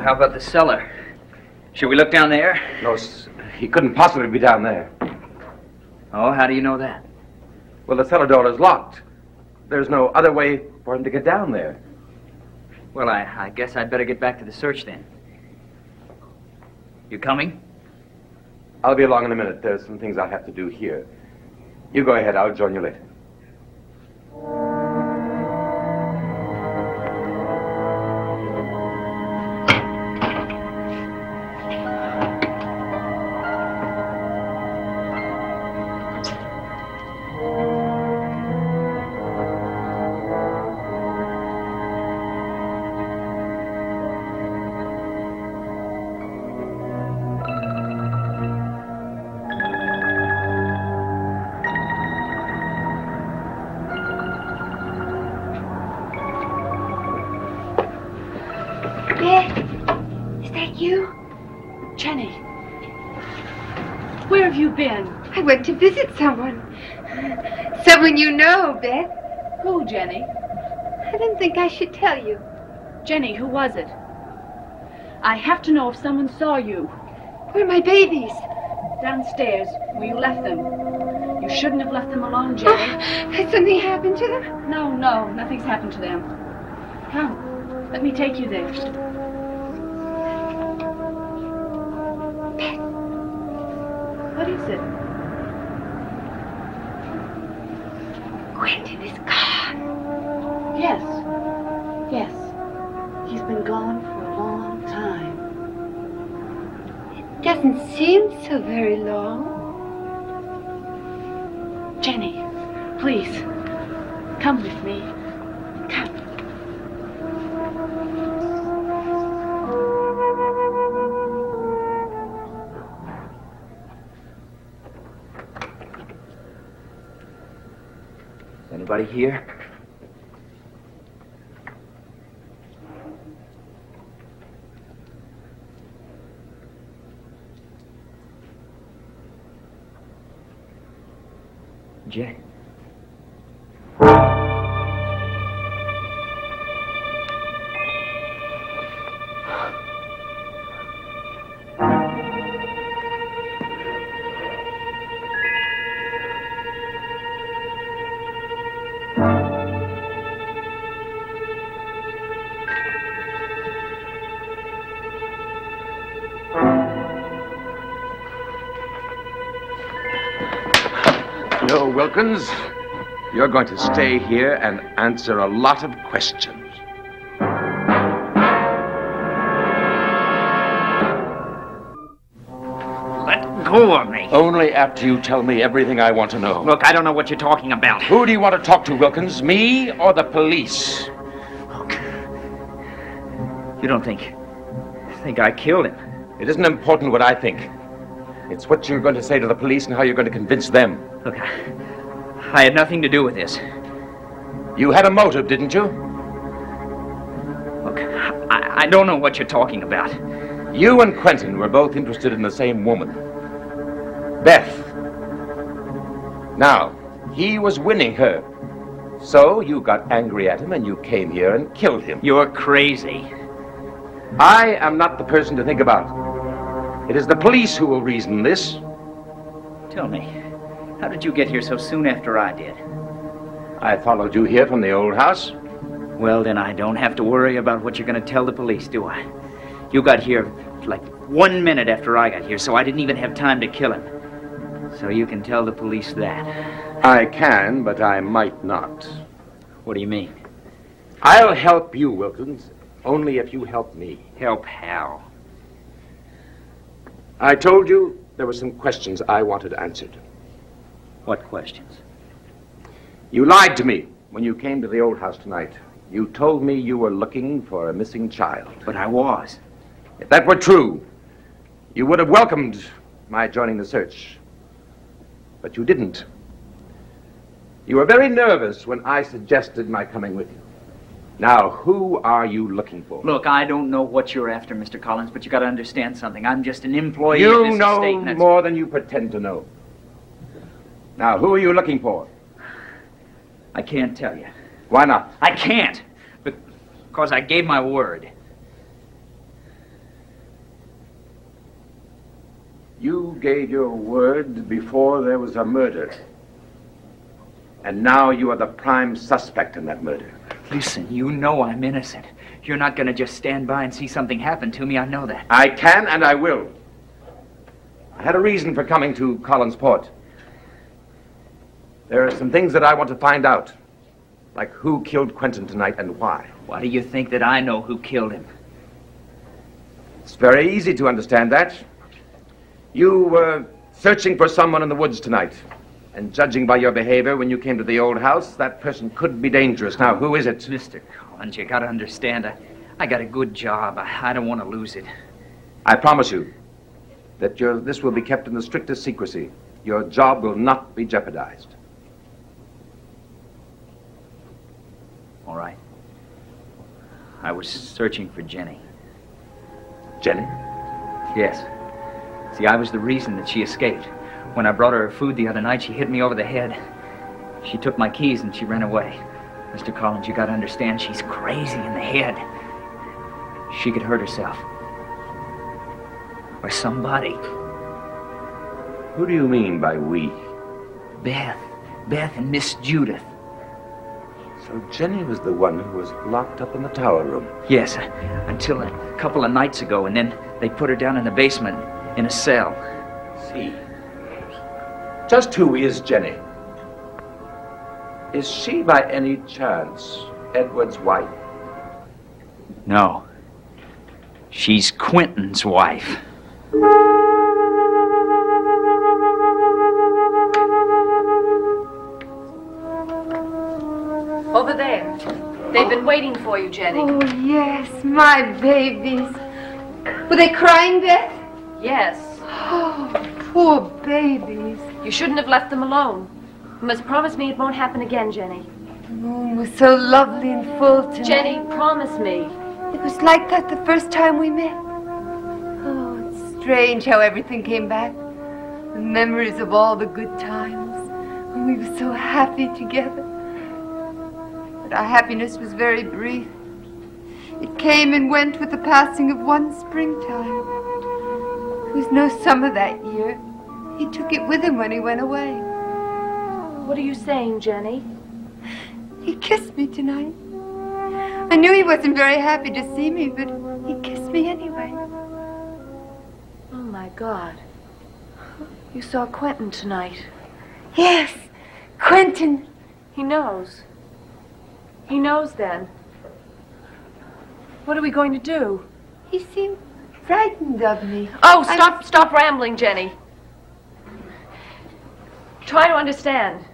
Well, how about the cellar? Should we look down there? No, he couldn't possibly be down there. Oh, how do you know that? Well, the cellar door is locked. There's no other way for him to get down there. Well, I, I guess I'd better get back to the search then. You coming? I'll be along in a minute. There's some things I have to do here. You go ahead. I'll join you later. I went to visit someone. Someone you know, Beth. Who, Jenny? I didn't think I should tell you. Jenny, who was it? I have to know if someone saw you. Where are my babies? Downstairs, where you left them. You shouldn't have left them alone, Jenny. Oh, has something happened to them? No, no, nothing's happened to them. Come, let me take you there. For a long time. It doesn't seem so very long. Jenny, please, come with me. Come. Anybody here? Wilkins. You're going to stay here and answer a lot of questions. Let go of me. Only after you tell me everything I want to know. Look, I don't know what you're talking about. Who do you want to talk to, Wilkins? Me or the police? Look. You don't think. think I killed him? It isn't important what I think. It's what you're going to say to the police and how you're going to convince them. Look, I, I had nothing to do with this. You had a motive, didn't you? Look, I, I don't know what you're talking about. You and Quentin were both interested in the same woman, Beth. Now, he was winning her. So you got angry at him and you came here and killed him. You're crazy. I am not the person to think about. It is the police who will reason this. Tell me, how did you get here so soon after I did? I followed you here from the old house. Well, then I don't have to worry about what you're going to tell the police, do I? You got here like one minute after I got here, so I didn't even have time to kill him. So you can tell the police that. I can, but I might not. What do you mean? I'll help you, Wilkins, only if you help me. Help how? I told you there were some questions I wanted answered. What questions? You lied to me when you came to the old house tonight. You told me you were looking for a missing child. But I was. If that were true, you would have welcomed my joining the search. But you didn't. You were very nervous when I suggested my coming with you. Now, who are you looking for? Look, I don't know what you're after, Mr. Collins, but you got to understand something. I'm just an employee you of this know estate. and that's- more than you pretend to know. Now, who are you looking for? I can't tell you. Why not? I can't. Because I gave my word. You gave your word before there was a murder. And now you are the prime suspect in that murder. Listen, you know I'm innocent. You're not going to just stand by and see something happen to me. I know that. I can and I will. I had a reason for coming to Collinsport. There are some things that I want to find out. Like who killed Quentin tonight and why. Why do you think that I know who killed him? It's very easy to understand that. You were searching for someone in the woods tonight. And judging by your behavior when you came to the old house, that person could be dangerous. Now, who is it? Mr. Collins, you gotta understand, I, I got a good job. I, I don't want to lose it. I promise you that your, this will be kept in the strictest secrecy. Your job will not be jeopardized. All right. I was searching for Jenny. Jenny? Yes. See, I was the reason that she escaped. When I brought her her food the other night, she hit me over the head. She took my keys and she ran away. Mr. Collins, you gotta understand, she's crazy in the head. She could hurt herself. Or somebody. Who do you mean by we? Beth. Beth and Miss Judith. So Jenny was the one who was locked up in the tower room. Yes, uh, until a couple of nights ago, and then they put her down in the basement in a cell. See. Just who is Jenny? Is she by any chance Edward's wife? No. She's Quentin's wife. Been waiting for you, Jenny. Oh, yes, my babies. Were they crying, Beth? Yes. Oh, poor babies. You shouldn't have left them alone. You must promise me it won't happen again, Jenny. Oh, the moon was so lovely and full tonight. Jenny, promise me. It was like that the first time we met. Oh, it's strange how everything came back. The memories of all the good times when we were so happy together. But our happiness was very brief. It came and went with the passing of one springtime. There was no summer that year. He took it with him when he went away. What are you saying, Jenny? He kissed me tonight. I knew he wasn't very happy to see me, but he kissed me anyway. Oh, my God. You saw Quentin tonight. Yes, Quentin. He knows. He knows then. What are we going to do? He seemed frightened of me. Oh, stop, stop rambling, Jenny. Try to understand.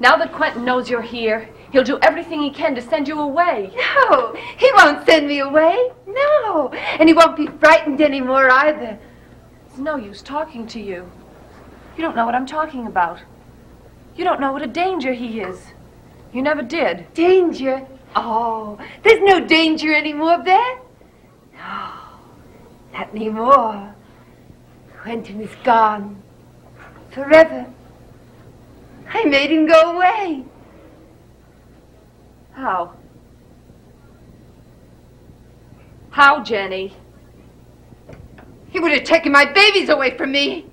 Now that Quentin knows you're here, he'll do everything he can to send you away. No, he won't send me away. No. And he won't be frightened anymore either. It's no use talking to you. You don't know what I'm talking about. You don't know what a danger he is. You never did. Danger? Oh, there's no danger anymore, Beth. No, not anymore. Quentin is gone. Forever. I made him go away. How? How, Jenny? He would have taken my babies away from me.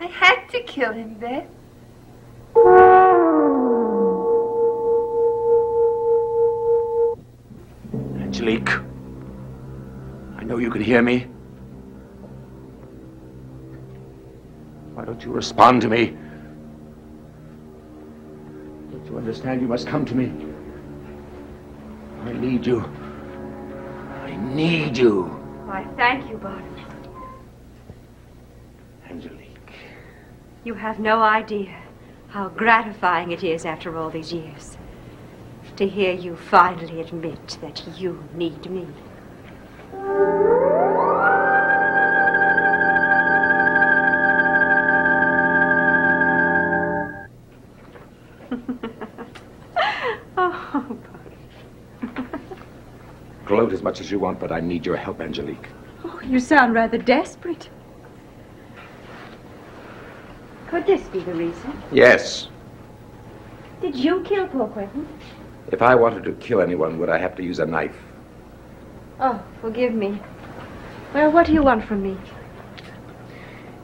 I had to kill him, Beth. Angelique. I know you can hear me. Why don't you respond to me? Don't you understand? You must come to me. I need you. I need you. Why, thank you, Barnabas. Angelique. You have no idea how gratifying it is after all these years to hear you finally admit that you need me. oh, Gloat as much as you want, but I need your help, Angelique. oh, you sound rather desperate. Could this be the reason? Yes. Did you kill poor Quentin? If I wanted to kill anyone, would I have to use a knife? Oh, forgive me. Well, what do you want from me?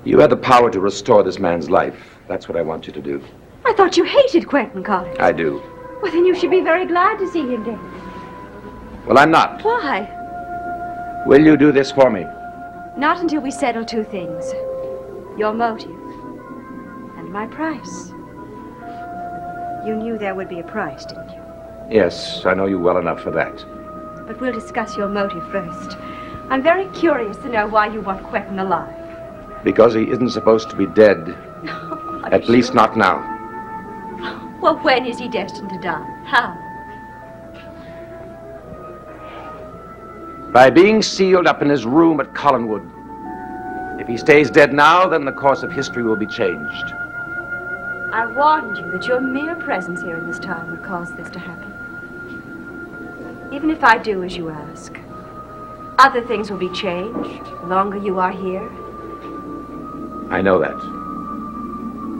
You have the power to restore this man's life. That's what I want you to do. I thought you hated Quentin Collins. I do. Well, then you should be very glad to see him dead. Well, I'm not. Why? Will you do this for me? Not until we settle two things your motive and my price. You knew there would be a price, didn't you? Yes, I know you well enough for that. But we'll discuss your motive first. I'm very curious to know why you want Quentin alive. Because he isn't supposed to be dead. At least not now. Well, when is he destined to die? How? By being sealed up in his room at Collinwood. If he stays dead now, then the course of history will be changed. I warned you that your mere presence here in this time would cause this to happen. Even if I do as you ask, other things will be changed the longer you are here. I know that.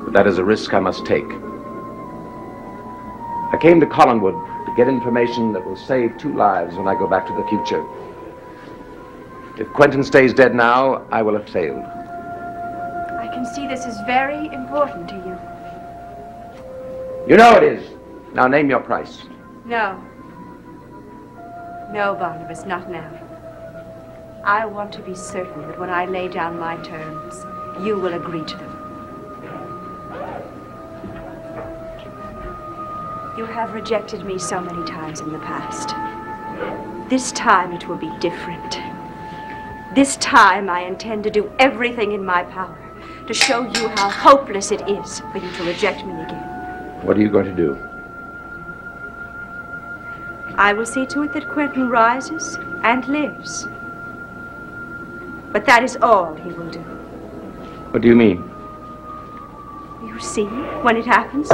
But that is a risk I must take. I came to Collinwood to get information that will save two lives when I go back to the future. If Quentin stays dead now, I will have failed. I can see this is very important to you. You know it is. Now name your price. No. No, Barnabas, not now. I want to be certain that when I lay down my terms, you will agree to them. You have rejected me so many times in the past. This time it will be different. This time I intend to do everything in my power to show you how hopeless it is for you to reject me again. What are you going to do? I will see to it that Quentin rises and lives. But that is all he will do. What do you mean? You see when it happens?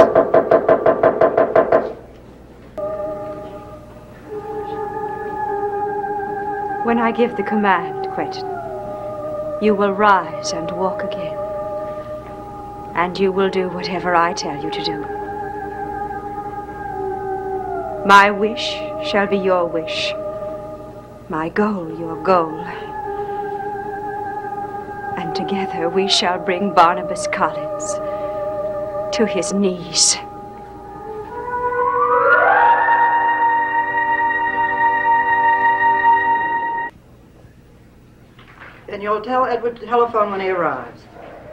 When I give the command, Quentin, you will rise and walk again. And you will do whatever I tell you to do. My wish shall be your wish. My goal, your goal. And together we shall bring Barnabas Collins to his knees. Then you'll tell Edward to telephone when he arrives.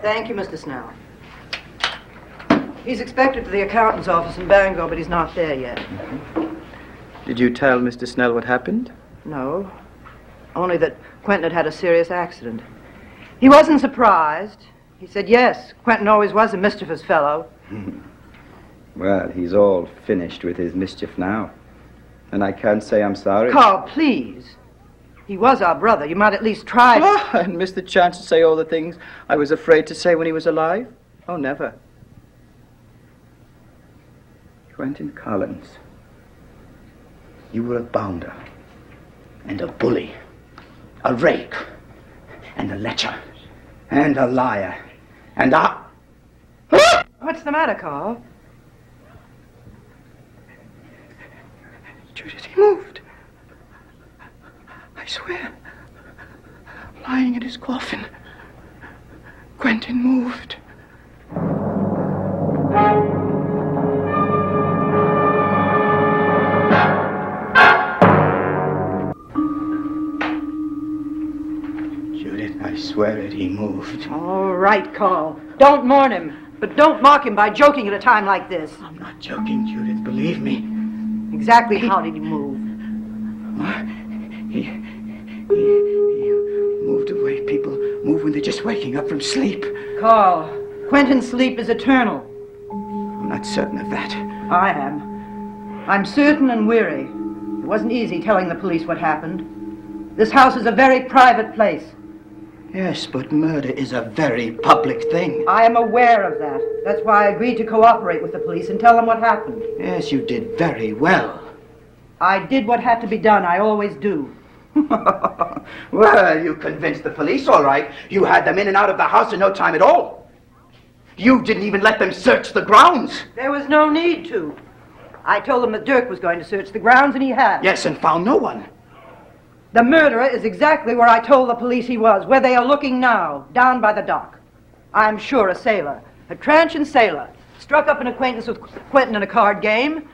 Thank you, Mr. Snell. He's expected to the accountant's office in Bangor, but he's not there yet. Did you tell Mr. Snell what happened? No. Only that Quentin had had a serious accident. He wasn't surprised. He said, yes, Quentin always was a mischievous fellow. Hmm. Well, he's all finished with his mischief now. And I can't say I'm sorry. Carl, please. He was our brother. You might at least try. to- Oh, and missed the chance to say all the things I was afraid to say when he was alive? Oh, never. Quentin Collins, you were a bounder and a bully, a rake and a lecher and a liar and a... What's the matter, Carl? Judith, he moved. I swear. Lying in his coffin. Quentin moved. He moved. All right, Carl. Don't mourn him. But don't mock him by joking at a time like this. I'm not joking, Judith, believe me. Exactly how did he move? He, he, he moved the way people move when they're just waking up from sleep. Carl, Quentin's sleep is eternal. I'm not certain of that. I am. I'm certain and weary. It wasn't easy telling the police what happened. This house is a very private place. Yes, but murder is a very public thing. I am aware of that. That's why I agreed to cooperate with the police and tell them what happened. Yes, you did very well. I did what had to be done. I always do. well, you convinced the police, all right. You had them in and out of the house in no time at all. You didn't even let them search the grounds. There was no need to. I told them that Dirk was going to search the grounds, and he had. Yes, and found no one. The murderer is exactly where I told the police he was, where they are looking now, down by the dock. I'm sure a sailor, a transient sailor, struck up an acquaintance with Quentin in a card game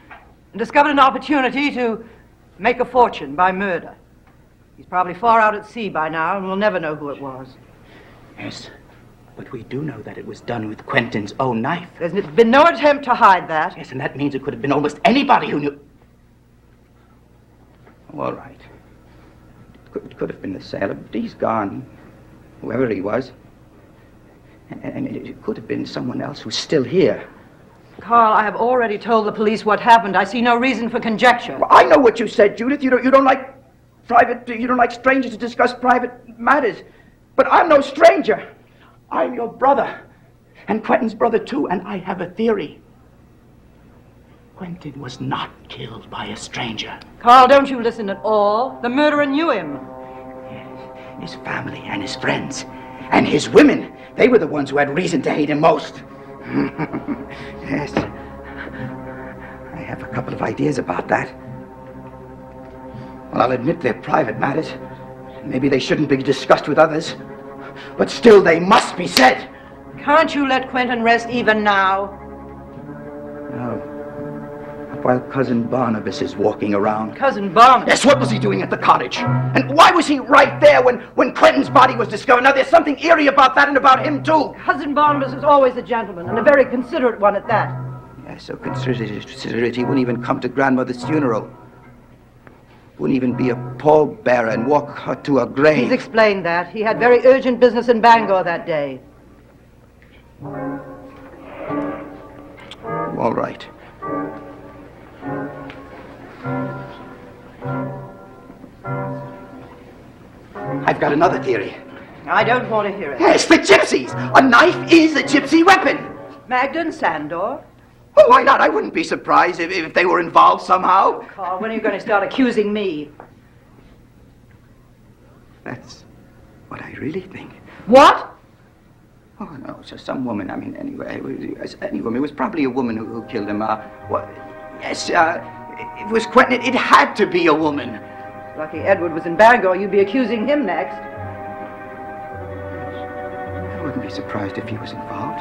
and discovered an opportunity to make a fortune by murder. He's probably far out at sea by now, and we'll never know who it was. Yes, but we do know that it was done with Quentin's own knife. There's been no attempt to hide that. Yes, and that means it could have been almost anybody who knew. All right. It could, could have been the sailor, but he's gone. Whoever he was. And, it could have been someone else who's still here. Carl, I have already told the police what happened. I see no reason for conjecture. Well, I know what you said, Judith. You don't, you don't like private, you don't like strangers to discuss private matters. But I'm no stranger. I'm your brother. And Quentin's brother, too. And I have a theory. Quentin was not killed by a stranger. Carl, don't you listen at all. The murderer knew him. His family and his friends. And his women. They were the ones who had reason to hate him most. yes. I have a couple of ideas about that. Well, I'll admit they're private matters. Maybe they shouldn't be discussed with others. But still, they must be said. Can't you let Quentin rest even now? While Cousin Barnabas is walking around. Cousin Barnabas? Yes, what was he doing at the cottage? And why was he right there when, when Quentin's body was discovered? Now, there's something eerie about that and about him, too. Cousin Barnabas is always a gentleman, and a very considerate one at that. Yes, so considerate, considerate he wouldn't even come to grandmother's funeral. Wouldn't even be a pallbearer and walk her to her grave. He's explained that. He had very urgent business in Bangor that day. All right. I've got another theory. I don't want to hear it. Yes, the gypsies! A knife is a gypsy weapon! Magda and Sandor? Oh, why not? I wouldn't be surprised if, if they were involved somehow. Carl, when are you going to start accusing me? That's what I really think. What? Oh, no, it's just some woman. I mean, anyway, was, any woman. It was probably a woman who, who killed him. Uh, what? Yes, uh, it, it was Quentin. It, it had to be a woman. Lucky Edward was in Bangor. You'd be accusing him next. I wouldn't be surprised if he was involved.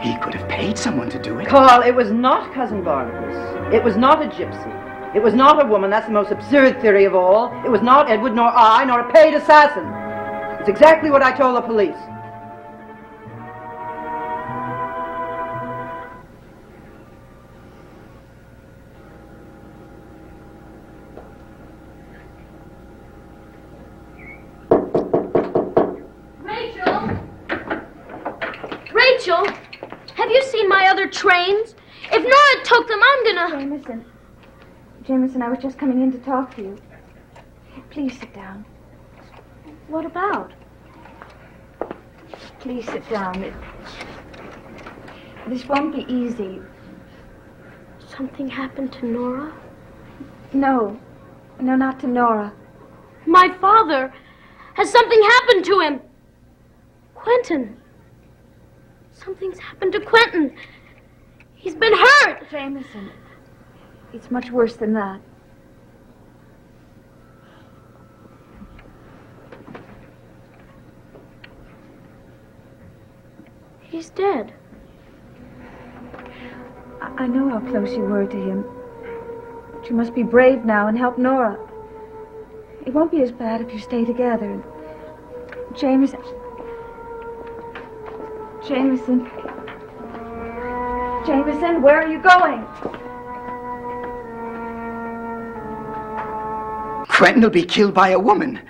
He could have paid someone to do it. Carl, it was not Cousin Barnabas. It was not a gypsy. It was not a woman. That's the most absurd theory of all. It was not Edward, nor I, nor a paid assassin. It's exactly what I told the police. Jamison. Jamison, I was just coming in to talk to you. Please sit down. What about? Please sit down. It... This won't be easy. Something happened to Nora? No. No, not to Nora. My father! Has something happened to him? Quentin. Something's happened to Quentin. He's been hurt. Jamison. It's much worse than that. He's dead. I, know how close you were to him. But you must be brave now and help Nora. It won't be as bad if you stay together. Jamison. Jamison. Jamison, where are you going? Quentin will be killed by a woman.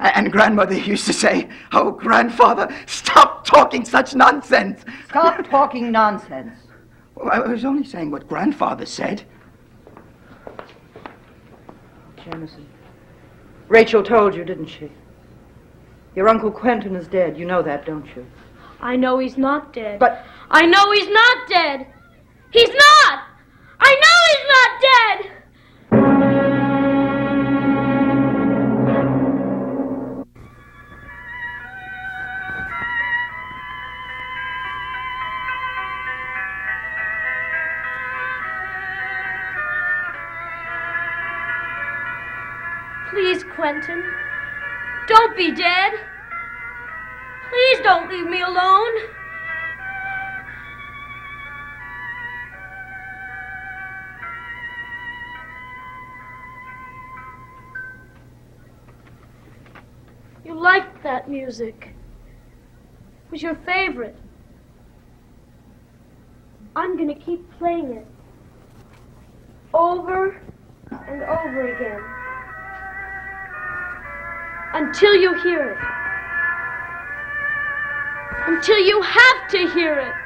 And grandmother used to say, Oh, grandfather, stop talking such nonsense. Stop talking nonsense. Well, I was only saying what grandfather said. Jamison. Rachel told you, didn't she? Your Uncle Quentin is dead. You know that, don't you? I know he's not dead. But I know he's not dead. He's not! I know he's not Quentin. Don't be dead. Please don't leave me alone. You liked that music. It was your favorite. I'm gonna keep playing it. Over and over again. Until you hear it. Until you have to hear it.